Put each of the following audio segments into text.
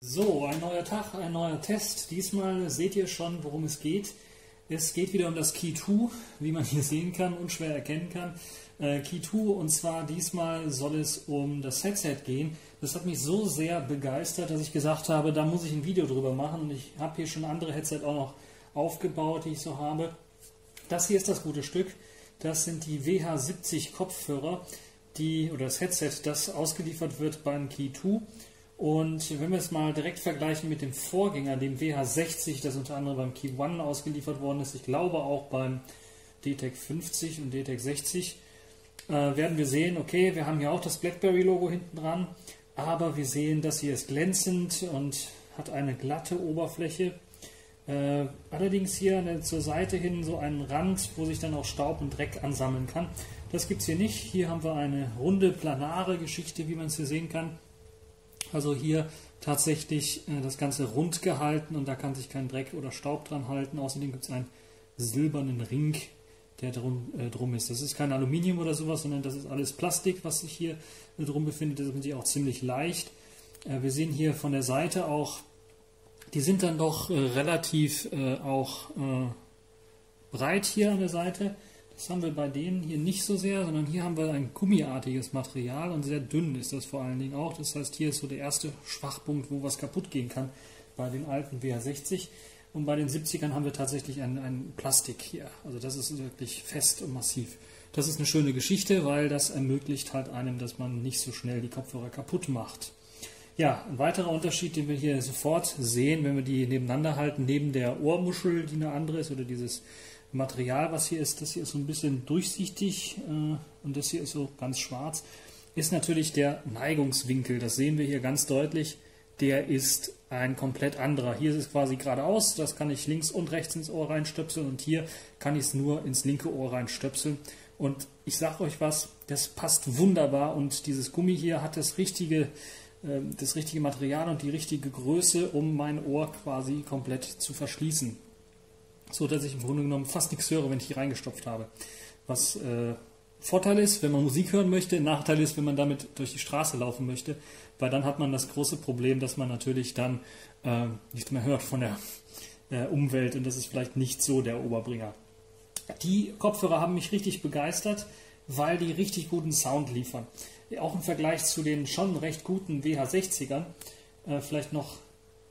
So, ein neuer Tag, ein neuer Test. Diesmal seht ihr schon, worum es geht. Es geht wieder um das Key 2, wie man hier sehen kann, unschwer erkennen kann. Äh, Key 2 und zwar diesmal soll es um das Headset gehen. Das hat mich so sehr begeistert, dass ich gesagt habe, da muss ich ein Video drüber machen. Und ich habe hier schon andere Headset auch noch aufgebaut, die ich so habe. Das hier ist das gute Stück. Das sind die WH70 Kopfhörer, die, oder das Headset, das ausgeliefert wird beim Key 2. Und wenn wir es mal direkt vergleichen mit dem Vorgänger, dem WH60, das unter anderem beim Key One ausgeliefert worden ist, ich glaube auch beim DTEC 50 und DTEC 60, äh, werden wir sehen, okay, wir haben hier auch das BlackBerry-Logo hinten dran, aber wir sehen, das hier ist glänzend und hat eine glatte Oberfläche. Äh, allerdings hier eine, zur Seite hin so einen Rand, wo sich dann auch Staub und Dreck ansammeln kann. Das gibt es hier nicht. Hier haben wir eine runde, planare Geschichte, wie man es hier sehen kann. Also hier tatsächlich äh, das Ganze rund gehalten und da kann sich kein Dreck oder Staub dran halten. Außerdem gibt es einen silbernen Ring, der drum, äh, drum ist. Das ist kein Aluminium oder sowas, sondern das ist alles Plastik, was sich hier äh, drum befindet. Das ist auch ziemlich leicht. Äh, wir sehen hier von der Seite auch, die sind dann doch äh, relativ äh, auch breit hier an der Seite. Das haben wir bei denen hier nicht so sehr, sondern hier haben wir ein gummiartiges Material und sehr dünn ist das vor allen Dingen auch. Das heißt, hier ist so der erste Schwachpunkt, wo was kaputt gehen kann bei den alten WH60. Und bei den 70ern haben wir tatsächlich ein, ein Plastik hier. Also das ist wirklich fest und massiv. Das ist eine schöne Geschichte, weil das ermöglicht halt einem, dass man nicht so schnell die Kopfhörer kaputt macht. Ja, ein weiterer Unterschied, den wir hier sofort sehen, wenn wir die nebeneinander halten, neben der Ohrmuschel, die eine andere ist, oder dieses Material, was hier ist, das hier ist so ein bisschen durchsichtig äh, und das hier ist so ganz schwarz, ist natürlich der Neigungswinkel. Das sehen wir hier ganz deutlich. Der ist ein komplett anderer. Hier ist es quasi geradeaus, das kann ich links und rechts ins Ohr reinstöpseln und hier kann ich es nur ins linke Ohr reinstöpseln. Und ich sage euch was, das passt wunderbar und dieses Gummi hier hat das richtige, äh, das richtige Material und die richtige Größe, um mein Ohr quasi komplett zu verschließen so dass ich im Grunde genommen fast nichts höre, wenn ich die reingestopft habe. Was äh, Vorteil ist, wenn man Musik hören möchte, Nachteil ist, wenn man damit durch die Straße laufen möchte, weil dann hat man das große Problem, dass man natürlich dann äh, nichts mehr hört von der äh, Umwelt und das ist vielleicht nicht so der Oberbringer. Die Kopfhörer haben mich richtig begeistert, weil die richtig guten Sound liefern. Auch im Vergleich zu den schon recht guten WH60ern, äh, vielleicht noch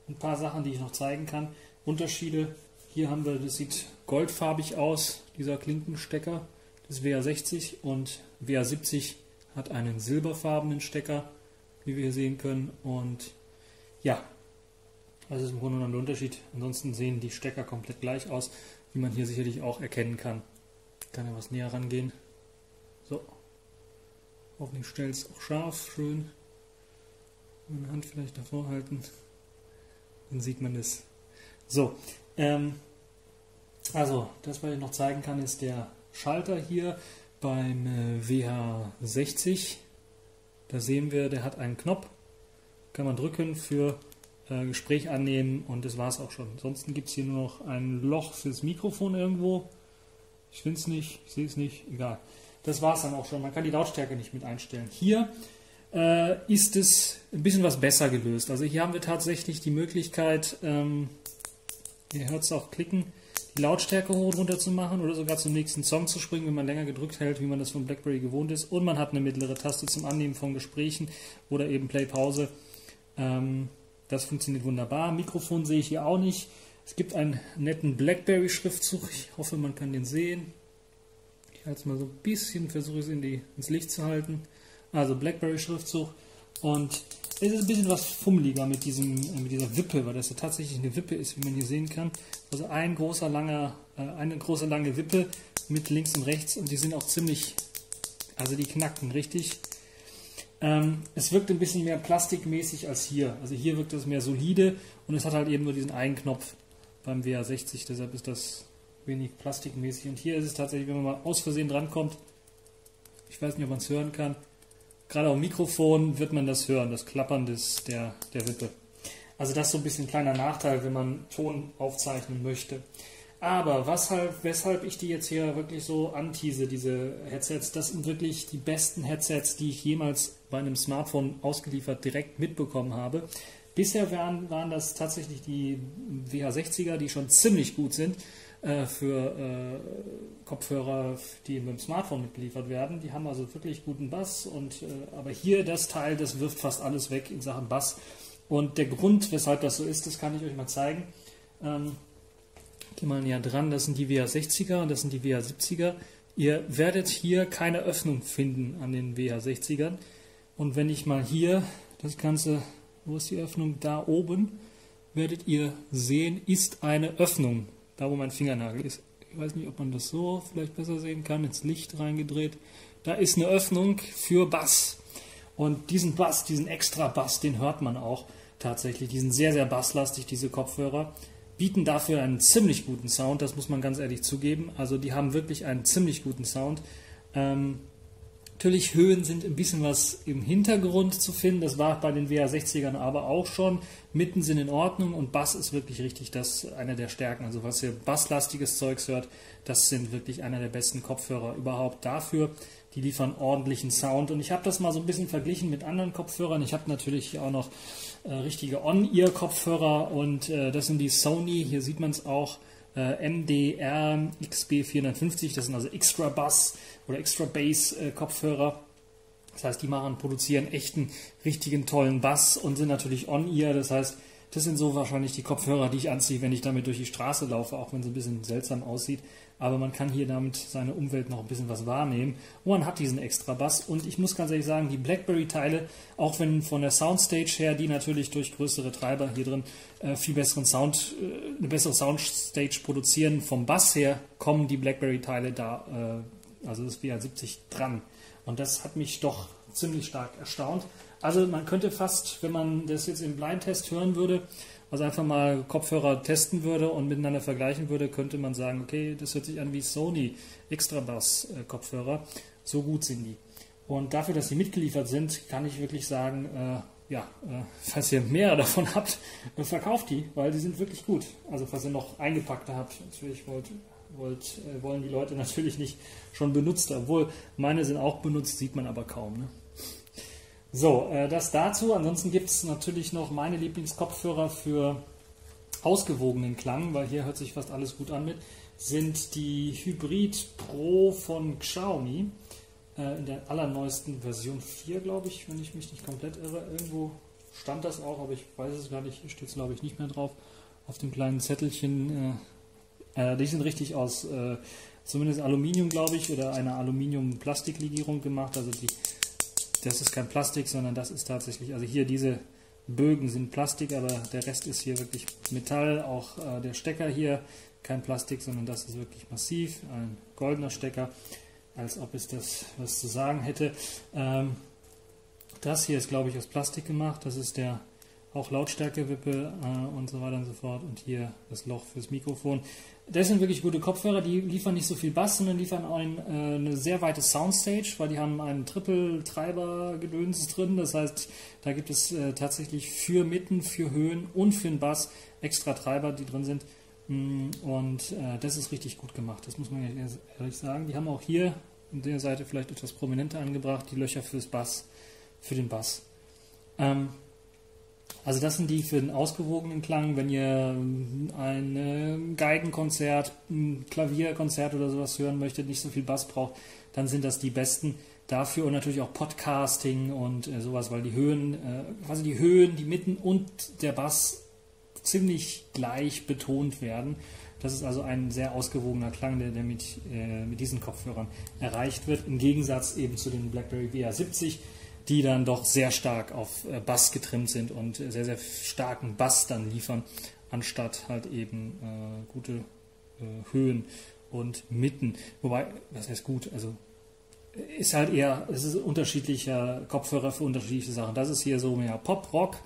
ein paar Sachen, die ich noch zeigen kann. Unterschiede hier haben wir, das sieht goldfarbig aus, dieser Klinkenstecker des WA60 und WA70 hat einen silberfarbenen Stecker, wie wir hier sehen können. Und ja, das ist im Grunde genommen der Unterschied. Ansonsten sehen die Stecker komplett gleich aus, wie man hier sicherlich auch erkennen kann. Kann ja was näher rangehen. So. Hoffentlich stellt es auch scharf, schön. Meine Hand vielleicht davor halten. Dann sieht man es. So, ähm, also, das, was ich noch zeigen kann, ist der Schalter hier beim äh, WH60. Da sehen wir, der hat einen Knopf. Kann man drücken für äh, Gespräch annehmen und das war es auch schon. Ansonsten gibt es hier nur noch ein Loch fürs Mikrofon irgendwo. Ich finde es nicht, ich sehe es nicht, egal. Das war es dann auch schon. Man kann die Lautstärke nicht mit einstellen. Hier äh, ist es ein bisschen was besser gelöst. Also hier haben wir tatsächlich die Möglichkeit, ähm, ihr hört es auch klicken, die Lautstärke hoch und runter zu machen oder sogar zum nächsten Song zu springen, wenn man länger gedrückt hält, wie man das von BlackBerry gewohnt ist. Und man hat eine mittlere Taste zum Annehmen von Gesprächen oder eben Play-Pause. Ähm, das funktioniert wunderbar. Mikrofon sehe ich hier auch nicht. Es gibt einen netten BlackBerry-Schriftzug. Ich hoffe, man kann den sehen. Ich halte es mal so ein bisschen, versuche es in die, ins Licht zu halten. Also BlackBerry-Schriftzug. Und es ist ein bisschen was fummeliger mit, diesem, äh, mit dieser Wippe, weil das ja tatsächlich eine Wippe ist, wie man hier sehen kann. Also ein großer langer, äh, eine große lange Wippe mit links und rechts und die sind auch ziemlich, also die knacken richtig. Ähm, es wirkt ein bisschen mehr plastikmäßig als hier. Also hier wirkt es mehr solide und es hat halt eben nur diesen einen Knopf beim WA60, deshalb ist das wenig plastikmäßig. Und hier ist es tatsächlich, wenn man mal aus Versehen drankommt, ich weiß nicht, ob man es hören kann, Gerade am Mikrofon wird man das hören, das Klappern des, der, der Wippe. Also das ist so ein bisschen ein kleiner Nachteil, wenn man Ton aufzeichnen möchte. Aber was halt, weshalb ich die jetzt hier wirklich so antease, diese Headsets, das sind wirklich die besten Headsets, die ich jemals bei einem Smartphone ausgeliefert direkt mitbekommen habe. Bisher waren, waren das tatsächlich die WH60er, die schon ziemlich gut sind äh, für äh, Kopfhörer, die mit dem Smartphone mitgeliefert werden. Die haben also wirklich guten Bass und äh, aber hier das Teil, das wirft fast alles weg in Sachen Bass. Und der Grund, weshalb das so ist, das kann ich euch mal zeigen. Ähm, geh mal näher dran, das sind die WH60er und das sind die WH70er. Ihr werdet hier keine Öffnung finden an den WH60ern. Und wenn ich mal hier das Ganze wo ist die Öffnung? Da oben werdet ihr sehen, ist eine Öffnung. Da, wo mein Fingernagel ist. Ich weiß nicht, ob man das so vielleicht besser sehen kann. Ins Licht reingedreht. Da ist eine Öffnung für Bass. Und diesen Bass, diesen extra Bass, den hört man auch tatsächlich. Die sind sehr, sehr basslastig, diese Kopfhörer. Bieten dafür einen ziemlich guten Sound, das muss man ganz ehrlich zugeben. Also die haben wirklich einen ziemlich guten Sound. Ähm, Natürlich, Höhen sind ein bisschen was im Hintergrund zu finden. Das war bei den WA60ern aber auch schon. Mitten sind in Ordnung und Bass ist wirklich richtig das einer der Stärken. Also was ihr basslastiges Zeugs hört, das sind wirklich einer der besten Kopfhörer überhaupt dafür. Die liefern ordentlichen Sound und ich habe das mal so ein bisschen verglichen mit anderen Kopfhörern. Ich habe natürlich auch noch äh, richtige On-Ear-Kopfhörer und äh, das sind die Sony. Hier sieht man es auch äh, MDR XB450, das sind also Extra Bass oder Extra Bass äh, Kopfhörer. Das heißt, die machen, produzieren echten, richtigen, tollen Bass und sind natürlich on-ear. Das heißt, das sind so wahrscheinlich die Kopfhörer, die ich anziehe, wenn ich damit durch die Straße laufe, auch wenn es ein bisschen seltsam aussieht aber man kann hier damit seine Umwelt noch ein bisschen was wahrnehmen. Und man hat diesen extra Bass. Und ich muss ganz ehrlich sagen, die BlackBerry-Teile, auch wenn von der Soundstage her, die natürlich durch größere Treiber hier drin äh, viel besseren Sound, äh, eine bessere Soundstage produzieren, vom Bass her kommen die BlackBerry-Teile da, äh, also das WA70 dran. Und das hat mich doch ziemlich stark erstaunt. Also man könnte fast, wenn man das jetzt im Blindtest hören würde, also einfach mal Kopfhörer testen würde und miteinander vergleichen würde, könnte man sagen, okay, das hört sich an wie Sony Extrabass Kopfhörer. So gut sind die. Und dafür, dass sie mitgeliefert sind, kann ich wirklich sagen, äh, ja, äh, falls ihr mehr davon habt, äh, verkauft die, weil die sind wirklich gut. Also falls ihr noch eingepackte habt, natürlich wollt, wollt, äh, wollen die Leute natürlich nicht schon benutzt, obwohl meine sind auch benutzt, sieht man aber kaum. Ne? So, äh, das dazu. Ansonsten gibt es natürlich noch meine Lieblingskopfhörer für ausgewogenen Klang, weil hier hört sich fast alles gut an mit, sind die Hybrid Pro von Xiaomi äh, in der allerneuesten Version 4, glaube ich, wenn ich mich nicht komplett irre. Irgendwo stand das auch, aber ich weiß es gar nicht. Hier steht es, glaube ich, nicht mehr drauf. Auf dem kleinen Zettelchen. Äh, äh, die sind richtig aus äh, zumindest Aluminium, glaube ich, oder einer Aluminium-Plastiklegierung gemacht. Also die das ist kein Plastik, sondern das ist tatsächlich, also hier diese Bögen sind Plastik, aber der Rest ist hier wirklich Metall. Auch äh, der Stecker hier kein Plastik, sondern das ist wirklich massiv, ein goldener Stecker, als ob es das was zu sagen hätte. Ähm, das hier ist, glaube ich, aus Plastik gemacht. Das ist der auch Lautstärkewippe äh, und so weiter und so fort. Und hier das Loch fürs Mikrofon. Das sind wirklich gute Kopfhörer, die liefern nicht so viel Bass, sondern liefern ein, äh, eine sehr weite Soundstage, weil die haben einen Triple-Treiber-Gedöns drin. Das heißt, da gibt es äh, tatsächlich für Mitten, für Höhen und für den Bass extra Treiber, die drin sind. Mm, und äh, das ist richtig gut gemacht, das muss man ehrlich sagen. Die haben auch hier an der Seite vielleicht etwas prominenter angebracht, die Löcher fürs Bass, für den Bass. Ähm, also das sind die für den ausgewogenen Klang. Wenn ihr ein Geigenkonzert, ein Klavierkonzert oder sowas hören möchtet, nicht so viel Bass braucht, dann sind das die besten dafür und natürlich auch Podcasting und äh, sowas, weil die Höhen, äh, quasi die Höhen, die Mitten und der Bass ziemlich gleich betont werden. Das ist also ein sehr ausgewogener Klang, der, der mit, äh, mit diesen Kopfhörern erreicht wird, im Gegensatz eben zu den BlackBerry BA70 die dann doch sehr stark auf äh, Bass getrimmt sind und sehr, sehr starken Bass dann liefern, anstatt halt eben äh, gute äh, Höhen und Mitten. Wobei, was heißt gut, also ist halt eher, es ist unterschiedlicher Kopfhörer für unterschiedliche Sachen. Das ist hier so mehr Pop, Rock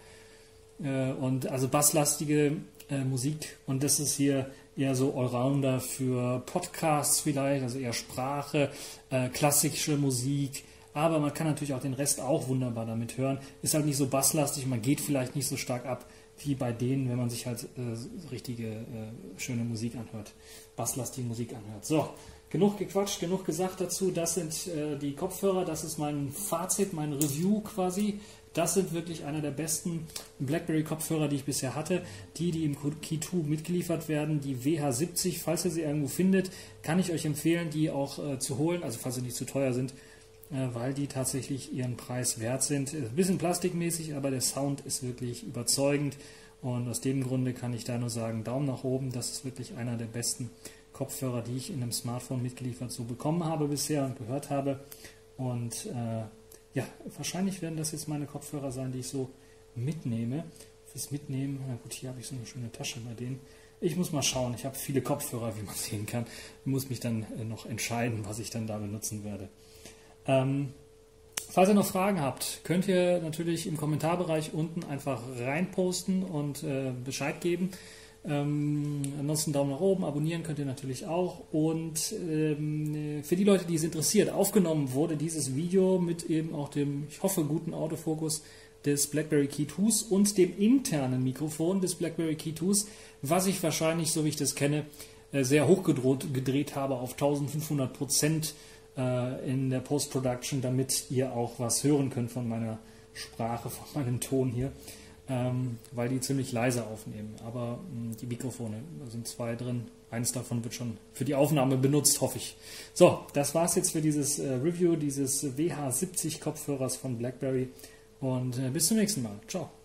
äh, und also basslastige äh, Musik und das ist hier eher so Allrounder für Podcasts vielleicht, also eher Sprache, äh, klassische Musik, aber man kann natürlich auch den Rest auch wunderbar damit hören. Ist halt nicht so basslastig, man geht vielleicht nicht so stark ab wie bei denen, wenn man sich halt äh, richtige äh, schöne Musik anhört, basslastige Musik anhört. So, genug gequatscht, genug gesagt dazu. Das sind äh, die Kopfhörer, das ist mein Fazit, mein Review quasi Das sind wirklich einer der besten BlackBerry-Kopfhörer, die ich bisher hatte. Die, die im Key 2 mitgeliefert werden, die WH70. Falls ihr sie irgendwo findet, kann ich euch empfehlen, die auch äh, zu holen. Also falls sie nicht zu teuer sind, weil die tatsächlich ihren Preis wert sind. Ein bisschen plastikmäßig, aber der Sound ist wirklich überzeugend. Und aus dem Grunde kann ich da nur sagen, Daumen nach oben. Das ist wirklich einer der besten Kopfhörer, die ich in einem Smartphone mitgeliefert so bekommen habe bisher und gehört habe. Und äh, ja, wahrscheinlich werden das jetzt meine Kopfhörer sein, die ich so mitnehme. Fürs Mitnehmen, na gut, hier habe ich so eine schöne Tasche bei denen. Ich muss mal schauen, ich habe viele Kopfhörer, wie man sehen kann. Ich muss mich dann äh, noch entscheiden, was ich dann da benutzen werde. Ähm, falls ihr noch Fragen habt, könnt ihr natürlich im Kommentarbereich unten einfach reinposten und äh, Bescheid geben. Ähm, ansonsten Daumen nach oben, abonnieren könnt ihr natürlich auch. Und ähm, für die Leute, die es interessiert, aufgenommen wurde dieses Video mit eben auch dem, ich hoffe, guten Autofokus des BlackBerry Key 2s und dem internen Mikrofon des BlackBerry Key 2s, was ich wahrscheinlich, so wie ich das kenne, äh, sehr hoch gedreht habe auf 1500 Prozent äh, der Post-Production, damit ihr auch was hören könnt von meiner Sprache, von meinem Ton hier ähm, weil die ziemlich leise aufnehmen. Aber mh, die Mikrofone, da sind zwei drin. Eins davon wird schon für die Aufnahme benutzt, hoffe ich. So, das war's jetzt für dieses äh, Review dieses WH70 Kopfhörers von BlackBerry und äh, bis zum nächsten Mal. Ciao.